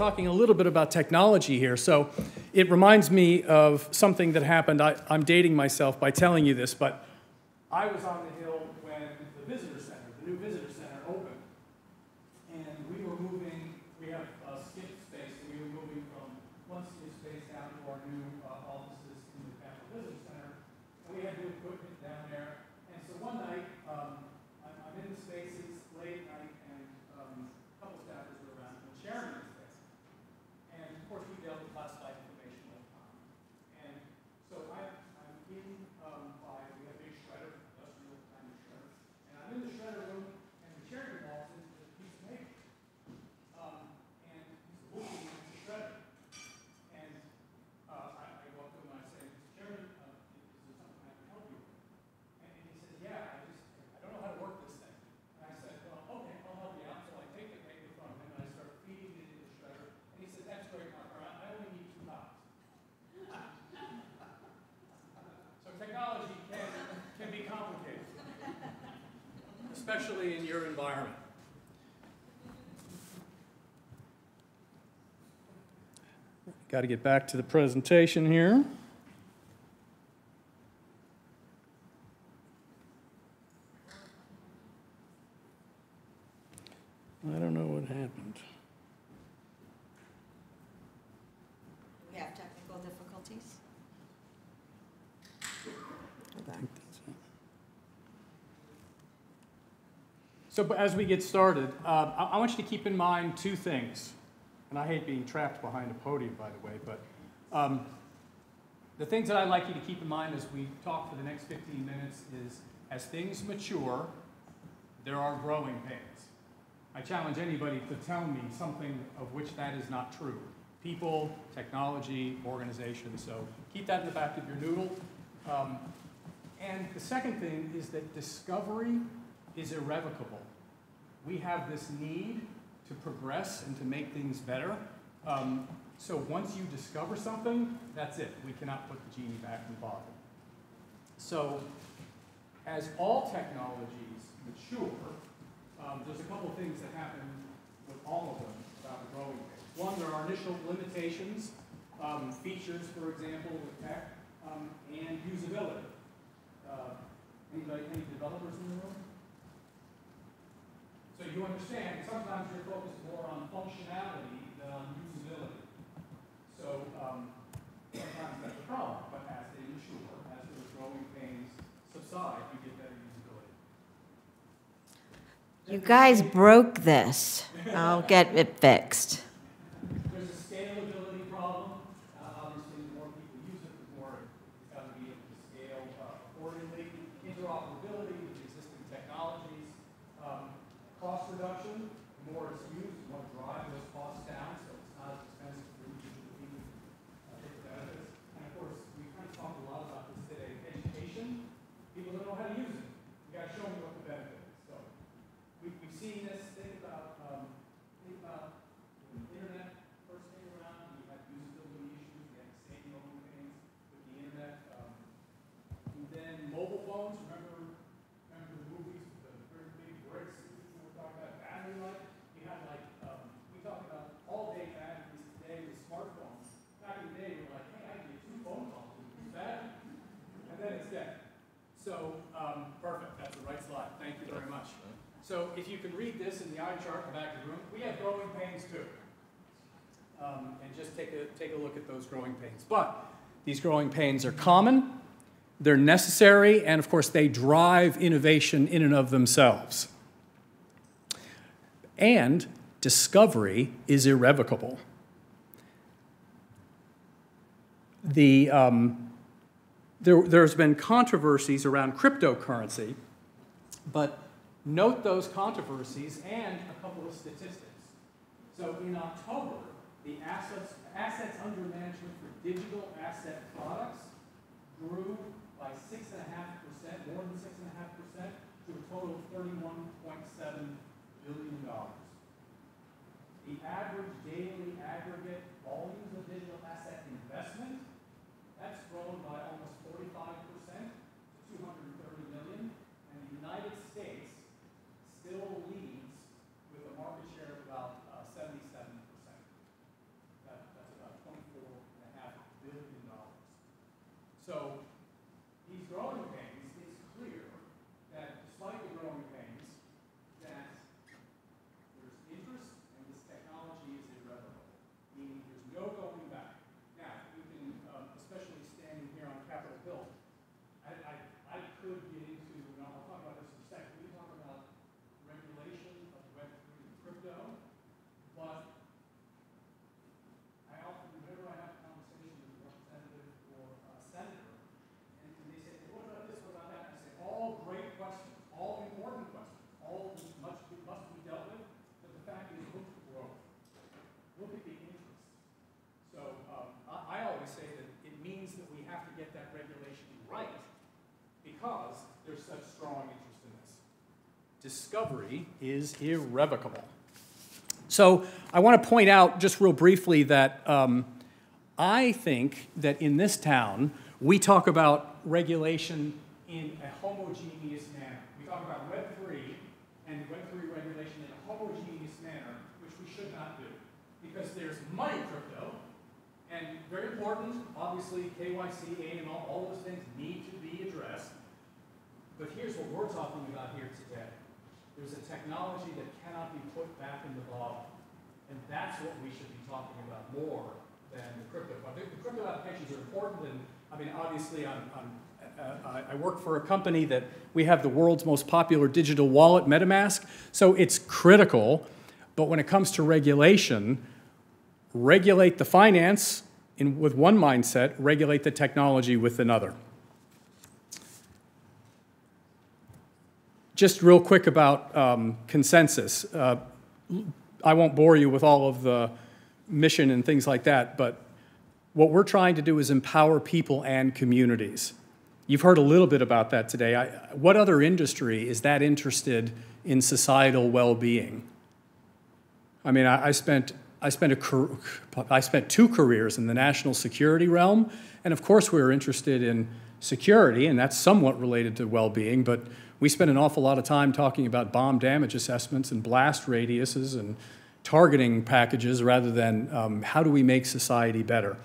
talking a little bit about technology here. So it reminds me of something that happened. I, I'm dating myself by telling you this, but I was on the hill when the visitor center, the new visitor center opened. And we were moving, we have a SCIF space, and we were moving from one SCIF space down to our new uh, offices in the Capitol Visitor Center. And we had new equipment down there. And so one night, um, I'm, I'm in the spaces late at night, and um, a couple staffers were around and sharing the space. And of course, we dealt with classified information all the time. And so I, I'm in, um, by, we have a big shredder, industrial kind of shredder. And I'm in the shredder room, and the chairman walks in with a piece of paper. Um, and he's looking at the shredder. And, uh, I, I walk up and I say, Mr. Chairman, uh, is there something I can help you with? And, and he says, yeah, I just, I don't know how to work this thing. And I said, well, okay, I'll help you out. So I take the paper from him and I start feeding it into the shredder. And he said, that's great, Mark, All right, I only need two copies. So technology can, can be complicated, especially in your environment. Got to get back to the presentation here. I don't know what happened. We have technical difficulties? Okay. So as we get started, uh, I, I want you to keep in mind two things. And I hate being trapped behind a podium, by the way, but um, the things that I'd like you to keep in mind as we talk for the next 15 minutes is as things mature, there are growing pains. I challenge anybody to tell me something of which that is not true. People, technology, organizations. So keep that in the back of your noodle. Um, and the second thing is that discovery is irrevocable. We have this need to progress and to make things better. Um, so once you discover something, that's it. We cannot put the genie back in the bottle. So as all technologies mature, um, there's a couple things that happen with all of them about the growing phase. One, there are initial limitations, um, features, for example, with tech, um, and usability. Uh, anybody, any developers in the room? So you understand, sometimes you're focused more on functionality than on usability. So um, sometimes that's a problem, but as they mature, as those growing pains subside, you get better usability. You guys broke this. I'll get it fixed. There's a scalability problem. Uh, obviously, the more people use it, the more it's got to be able to scale uh, accordingly. Interoperability with existing technologies. Um, cost reduction. The more it's used, the more drive those costs down, so it's not as expensive for each of the people uh, get the benefits. And of course, we kind of talked a lot about this today. Education. People don't know how to use it. You got to show them what the benefit is. So we, we've seen this. Think about um, think about when the internet first came around, we had usability issues, we had the same growing pains with the internet. Um, and then mobile phones, remember, remember the movies with the very big bricks, we were talking about battery life? You had like, um, we talked about all day batteries today with smartphones. Back in the day, we were like, hey, I can get two phone calls with this battery. And then it's dead. So, um, perfect, that's the right slide, thank you very much. So if you can read this in the eye chart in the back of the room, we have growing pains too. Um, and just take a, take a look at those growing pains. But these growing pains are common, they're necessary, and of course they drive innovation in and of themselves. And discovery is irrevocable. The, um, there, there's been controversies around cryptocurrency, but note those controversies and a couple of statistics. So in October, the assets, assets under management for digital asset products grew by six and a half percent, more than six and a half percent, to a total of thirty-one point seven billion dollars. The average daily aggregate volumes of digital asset investment, that's grown by almost 45 Discovery is irrevocable. So I want to point out just real briefly that um, I think that in this town, we talk about regulation in a homogeneous manner. We talk about Web3 and Web3 regulation in a homogeneous manner, which we should not do. Because there's money crypto, and very important, obviously, KYC, AML, all those things need to be addressed. But here's what we're talking about here today. There's a technology that cannot be put back in the bottle. And that's what we should be talking about more than the crypto. Think the crypto applications are important, and I mean, obviously, I'm, I'm, uh, I work for a company that we have the world's most popular digital wallet, MetaMask, so it's critical. But when it comes to regulation, regulate the finance in, with one mindset, regulate the technology with another. Just real quick about um, Consensys. Uh, I won't bore you with all of the mission and things like that, but what we're trying to do is empower people and communities. You've heard a little bit about that today. I, what other industry is that interested in societal well-being? I mean, I, I spent I spent a I spent two careers in the national security realm, and of course we were interested in security, and that's somewhat related to well-being. But we spent an awful lot of time talking about bomb damage assessments and blast radiuses and targeting packages rather than um, how do we make society better.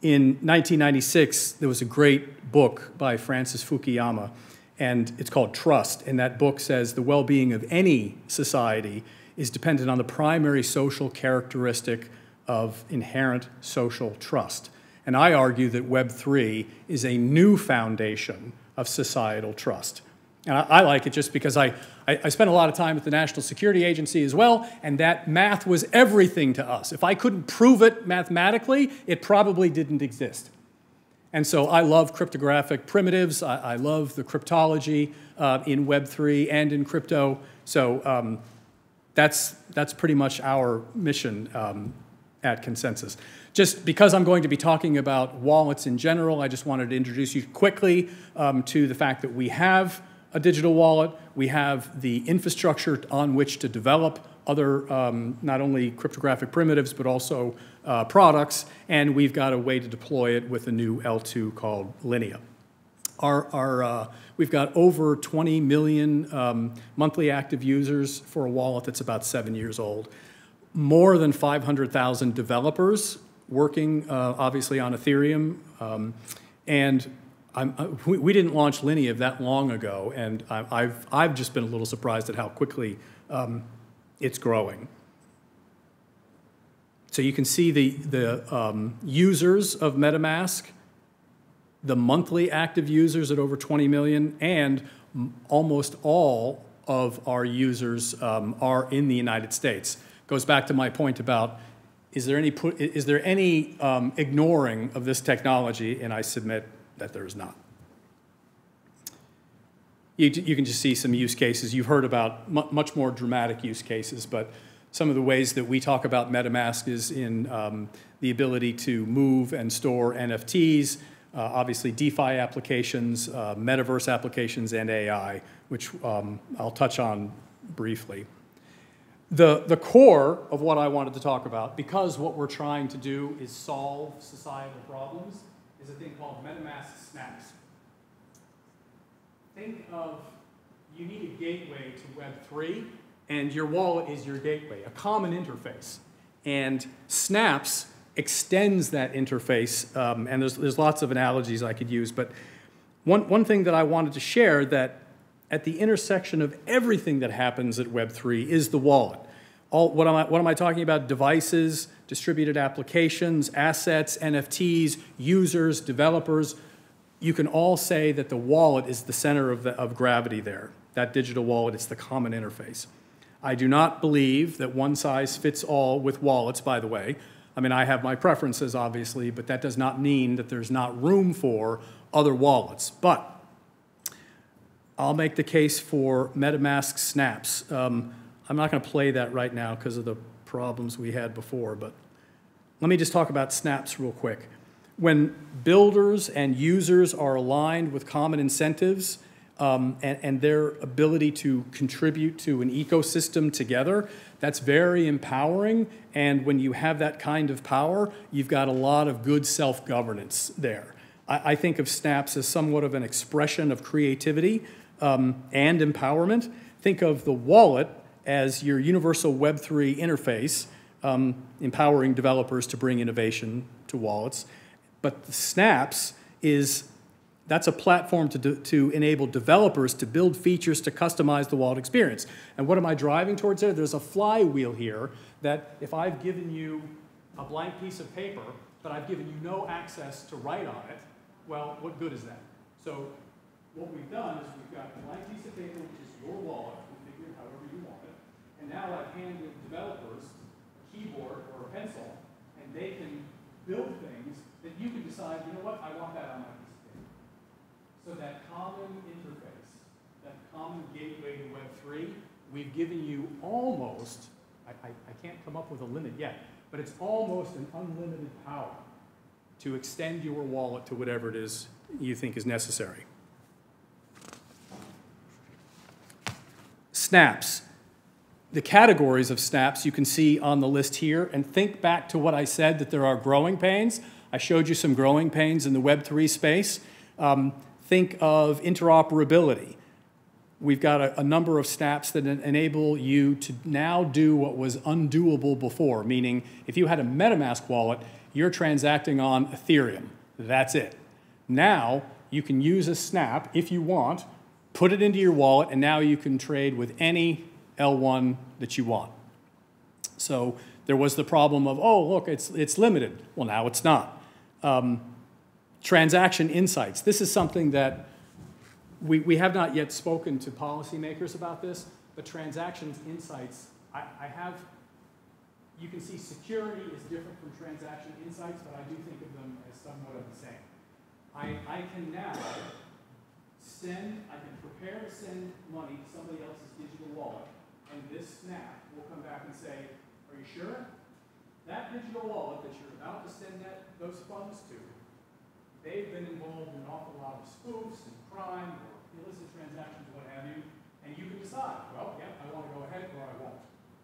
In 1996, there was a great book by Francis Fukuyama, and it's called Trust. And that book says the well being of any society is dependent on the primary social characteristic of inherent social trust. And I argue that Web3 is a new foundation of societal trust. And I, I like it just because I, I, I spent a lot of time at the National Security Agency as well, and that math was everything to us. If I couldn't prove it mathematically, it probably didn't exist. And so I love cryptographic primitives. I, I love the cryptology uh, in Web3 and in crypto. So um, that's, that's pretty much our mission um, at Consensys. Just because I'm going to be talking about wallets in general, I just wanted to introduce you quickly um, to the fact that we have a digital wallet. We have the infrastructure on which to develop other, um, not only cryptographic primitives, but also uh, products. And we've got a way to deploy it with a new L2 called Linea. Our, our, uh, we've got over 20 million um, monthly active users for a wallet that's about seven years old. More than 500,000 developers working, uh, obviously, on Ethereum. Um, and I'm, uh, we, we, didn't launch Linea that long ago, and I, have I've just been a little surprised at how quickly um, it's growing. So you can see the, the um, users of MetaMask, the monthly active users at over 20 million, and almost all of our users um, are in the United States. Goes back to my point about is there any, is there any um, ignoring of this technology, and I submit that there is not. You, you can just see some use cases. You've heard about much more dramatic use cases, but some of the ways that we talk about MetaMask is in um, the ability to move and store NFTs, uh, obviously DeFi applications, uh, metaverse applications, and AI, which um, I'll touch on briefly. The, the core of what I wanted to talk about, because what we're trying to do is solve societal problems, is a thing called MetaMask Snaps. Think of you need a gateway to Web3, and your wallet is your gateway, a common interface. And Snaps extends that interface, um, and there's, there's lots of analogies I could use, but one, one thing that I wanted to share that at the intersection of everything that happens at Web3 is the wallet. All, what, am I, what am I talking about? Devices, distributed applications, assets, NFTs, users, developers. You can all say that the wallet is the center of, the, of gravity there. That digital wallet, it's the common interface. I do not believe that one size fits all with wallets, by the way. I mean, I have my preferences, obviously, but that does not mean that there's not room for other wallets. But I'll make the case for MetaMask snaps. Um, I'm not going to play that right now because of the problems we had before, but let me just talk about snaps real quick. When builders and users are aligned with common incentives, um, and, and their ability to contribute to an ecosystem together, that's very empowering. And when you have that kind of power, you've got a lot of good self governance there. I, think of snaps as somewhat of an expression of creativity um, and empowerment. Think of the wallet as your universal Web3 interface, um, empowering developers to bring innovation to wallets. But the snaps is that's a platform to, to enable developers to build features to customize the wallet experience. And what am I driving towards there? There's a flywheel here that if I've given you a blank piece of paper, but I've given you no access to write on it, well, what good is that? So what we've done is we've got a blank piece of paper, which is your wallet, configured however you want it, now I've handed developers a keyboard or a pencil, and they can build things that you can decide, you know what, I want that on my screen so that common interface, that common gateway to Web3, we've given you almost, I, I, I can't come up with a limit yet, but it's almost an unlimited power to extend your wallet to whatever it is you think is necessary. Snaps. The categories of snaps you can see on the list here, and think back to what I said that there are growing pains. I showed you some growing pains in the Web3 space. Um, Think of interoperability. We've got a, a number of snaps that enable you to now do what was undoable before, meaning if you had a MetaMask wallet, you're transacting on Ethereum. That's it. Now, you can use a snap if you want, put it into your wallet, and now you can trade with any L1 that you want. So there was the problem of, oh, look, it's, it's limited. Well, now it's not. Um, transaction insights. This is something that we, we have not yet spoken to policymakers about this, but transactions insights, I, I have, you can see security is different from transaction insights, but I do think of them as somewhat of the same. I, I can now send, I can prepare to send money to somebody else's digital wallet, and this snap will come back and say, are you sure? That digital wallet that you're about to send that, those funds to they've been involved in an awful lot of spoofs and crime or illicit transactions, what have you, and you can decide, well, yeah, I want to go ahead or I won't.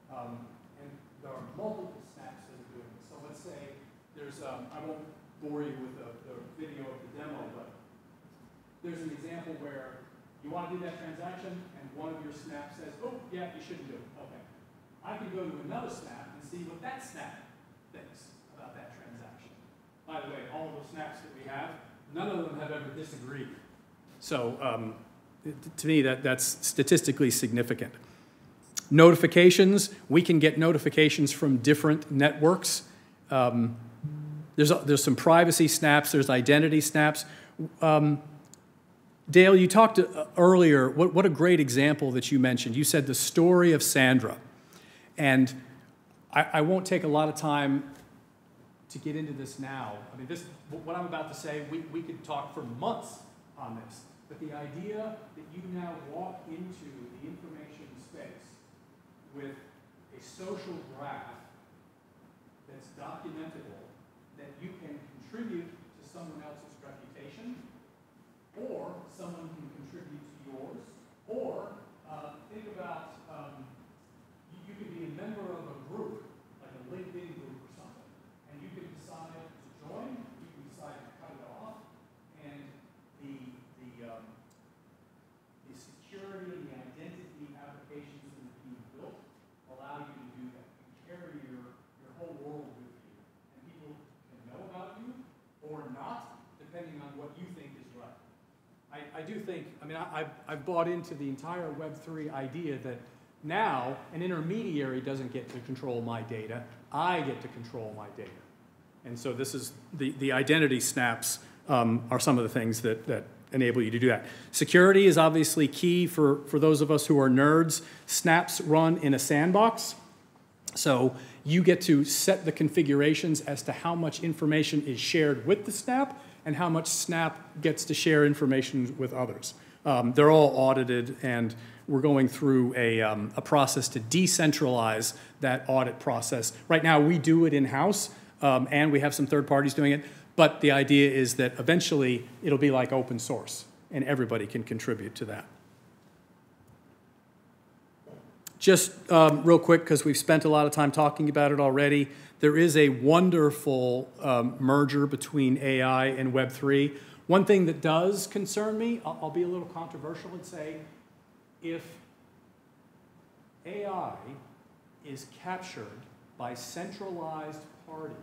Um, and there are multiple snaps that are doing this. So let's say there's, um, I won't bore you with the, the video of the demo, but there's an example where you want to do that transaction and one of your snaps says, oh, yeah, you shouldn't do it. Okay. I can go to another snap and see what that snap thinks about that transaction. By the way, all the snaps that we have, none of them have ever disagreed. So um, to me, that, that's statistically significant. Notifications, we can get notifications from different networks. Um, there's, there's some privacy snaps, there's identity snaps. Um, Dale, you talked uh, earlier, what, what a great example that you mentioned. You said the story of Sandra. And I, I won't take a lot of time to get into this now. I mean, this, what I'm about to say, we, we could talk for months on this. But the idea that you now walk into the information space with a social graph that's documentable, that you can contribute to someone else's reputation, or someone can contribute to yours, or uh, think about um, you, you can be a member of a group, like a LinkedIn group I do think, I mean, I, I've bought into the entire Web3 idea that now an intermediary doesn't get to control my data, I get to control my data. And so this is, the, the identity snaps um, are some of the things that, that enable you to do that. Security is obviously key for, for those of us who are nerds. Snaps run in a sandbox. So you get to set the configurations as to how much information is shared with the snap and how much Snap gets to share information with others. Um, they're all audited, and we're going through a, um, a process to decentralize that audit process. Right now, we do it in-house, um, and we have some third parties doing it, but the idea is that eventually it'll be like open source. and everybody can contribute to that. Just um, real quick, because we've spent a lot of time talking about it already, there is a wonderful um, merger between AI and Web3. One thing that does concern me, I'll, I'll be a little controversial and say, if AI is captured by centralized parties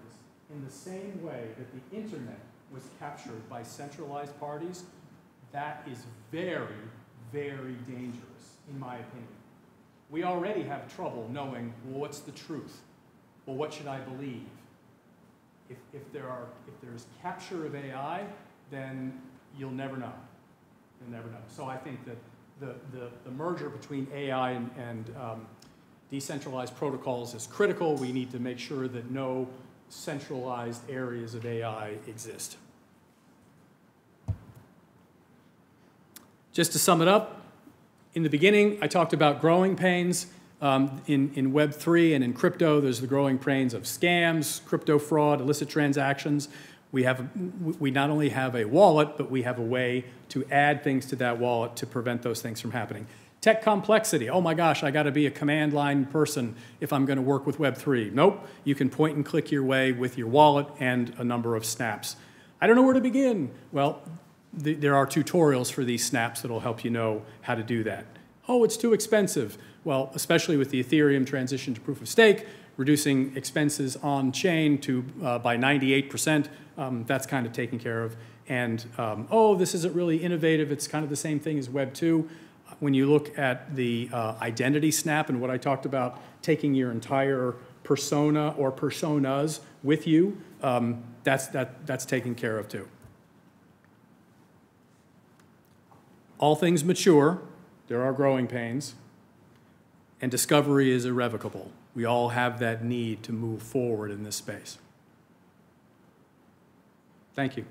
in the same way that the internet was captured by centralized parties, that is very, very dangerous, in my opinion. We already have trouble knowing well, what's the truth. Well, what should I believe? If, if, there are, if there's capture of AI, then you'll never know. You'll never know. So I think that the, the, the merger between AI and, and um, decentralized protocols is critical. We need to make sure that no centralized areas of AI exist. Just to sum it up, in the beginning, I talked about growing pains. Um, in, in Web3 and in crypto, there's the growing pains of scams, crypto fraud, illicit transactions. We, have, we not only have a wallet, but we have a way to add things to that wallet to prevent those things from happening. Tech complexity. Oh my gosh, I got to be a command line person if I'm going to work with Web3. Nope. You can point and click your way with your wallet and a number of snaps. I don't know where to begin. Well, th there are tutorials for these snaps that will help you know how to do that. Oh, it's too expensive. Well, especially with the Ethereum transition to proof of stake, reducing expenses on chain to uh, by 98%, um, that's kind of taken care of. And um, oh, this isn't really innovative. It's kind of the same thing as Web 2 when you look at the uh, identity snap and what I talked about, taking your entire persona or personas with you, um, that's, that, that's taken care of too. All things mature, there are growing pains, and discovery is irrevocable. We all have that need to move forward in this space. Thank you.